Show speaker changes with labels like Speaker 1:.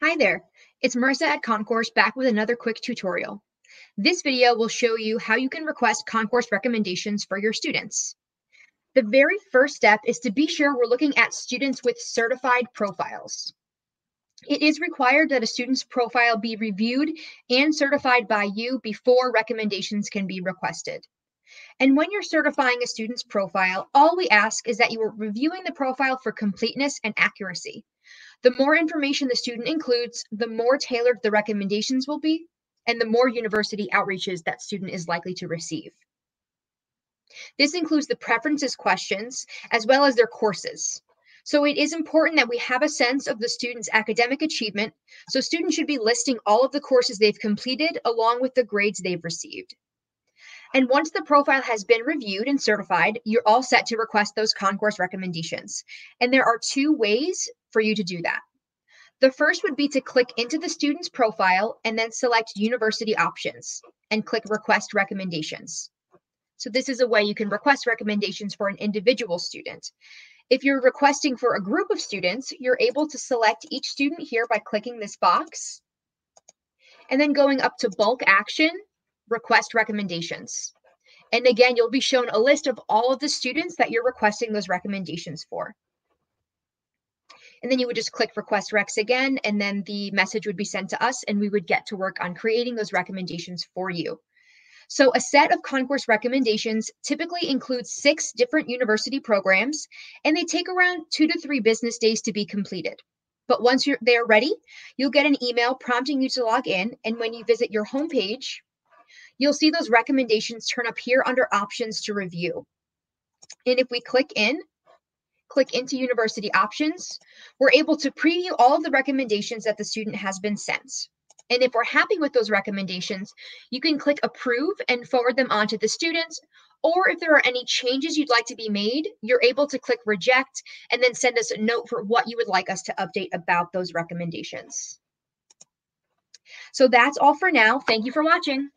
Speaker 1: Hi there, it's Marissa at Concourse back with another quick tutorial. This video will show you how you can request Concourse recommendations for your students. The very first step is to be sure we're looking at students with certified profiles. It is required that a student's profile be reviewed and certified by you before recommendations can be requested. And when you're certifying a student's profile, all we ask is that you are reviewing the profile for completeness and accuracy. The more information the student includes, the more tailored the recommendations will be, and the more university outreaches that student is likely to receive. This includes the preferences questions as well as their courses. So it is important that we have a sense of the student's academic achievement. So students should be listing all of the courses they've completed along with the grades they've received. And once the profile has been reviewed and certified, you're all set to request those concourse recommendations. And there are two ways for you to do that. The first would be to click into the student's profile and then select university options and click request recommendations. So this is a way you can request recommendations for an individual student. If you're requesting for a group of students, you're able to select each student here by clicking this box and then going up to bulk action request recommendations. And again, you'll be shown a list of all of the students that you're requesting those recommendations for. And then you would just click request recs again, and then the message would be sent to us, and we would get to work on creating those recommendations for you. So, a set of concourse recommendations typically includes six different university programs, and they take around two to three business days to be completed. But once they are ready, you'll get an email prompting you to log in. And when you visit your homepage, you'll see those recommendations turn up here under options to review. And if we click in, click into university options, we're able to preview all of the recommendations that the student has been sent. And if we're happy with those recommendations, you can click approve and forward them on to the students. Or if there are any changes you'd like to be made, you're able to click reject and then send us a note for what you would like us to update about those recommendations. So that's all for now. Thank you for watching.